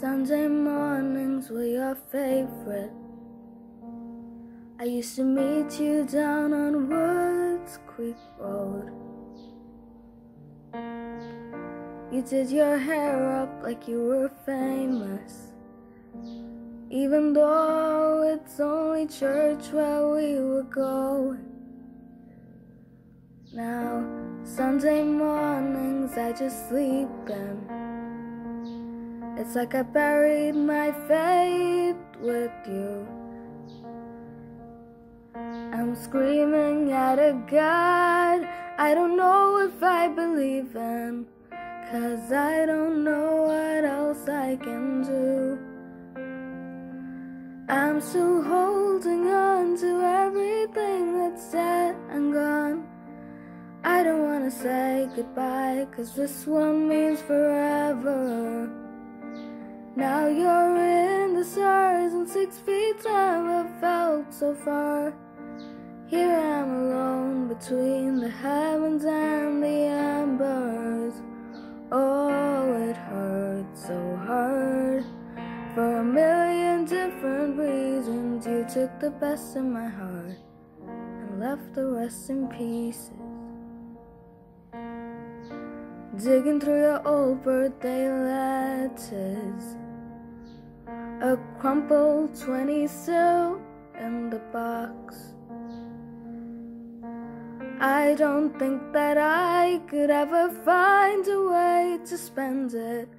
Sunday mornings were your favorite. I used to meet you down on Woods Creek Road. You did your hair up like you were famous. Even though it's only church where we were going. Now, Sunday mornings I just sleep in. It's like I buried my faith with you. I'm screaming at a God I don't know if I believe in. Cause I don't know what else I can do. I'm still holding on to everything that's dead and gone. I don't wanna say goodbye, cause this one means forever. Now you're in the stars and six feet never felt so far. Here I'm alone between the heavens and the embers. Oh, it hurts so hard. For a million different reasons, you took the best of my heart and left the rest in pieces. Digging through your old birthday letters. A crumpled 20 still in the box. I don't think that I could ever find a way to spend it,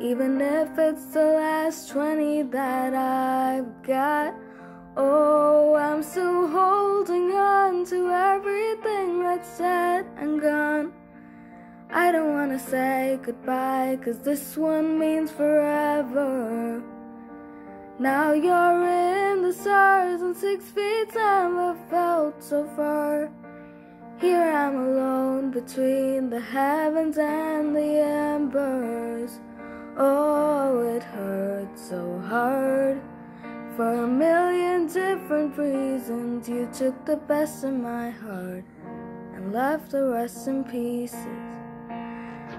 even if it's the last 20 that I've got. Oh, I'm still holding on to everything that's said and gone. I don't wanna say goodbye, cause this one means forever. Now you're in the stars and six feet never felt so far. Here I'm alone between the heavens and the embers. Oh, it hurts so hard. For a million different reasons, you took the best of my heart and left the rest in pieces.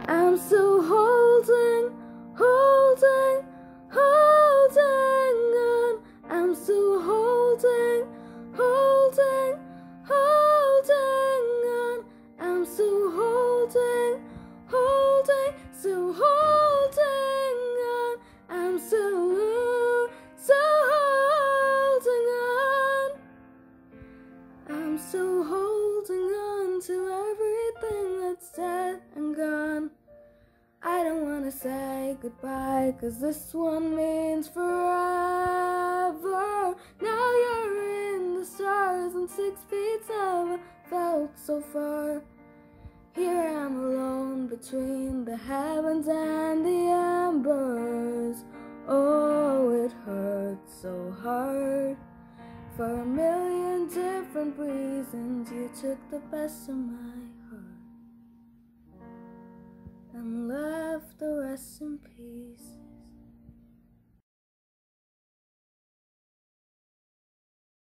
I'm so Holding, holding, still holding on. I'm still, still holding on. I'm still holding on to everything that's dead and gone. I don't wanna say goodbye, cause this one means forever. Now you're in the stars, and six feet never felt so far. Between the heavens and the embers. Oh, it hurts so hard. For a million different reasons, you took the best of my heart and left the rest in peace.